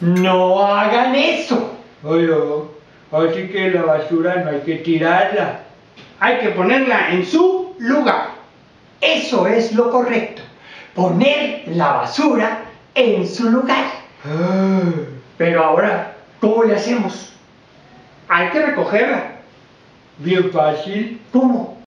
No hagan eso. Oye, así que la basura no hay que tirarla. Hay que ponerla en su lugar. Eso es lo correcto. Poner la basura en su lugar. Ah, Pero ahora, ¿cómo le hacemos? Hay que recogerla. bien fácil. ¿Cómo?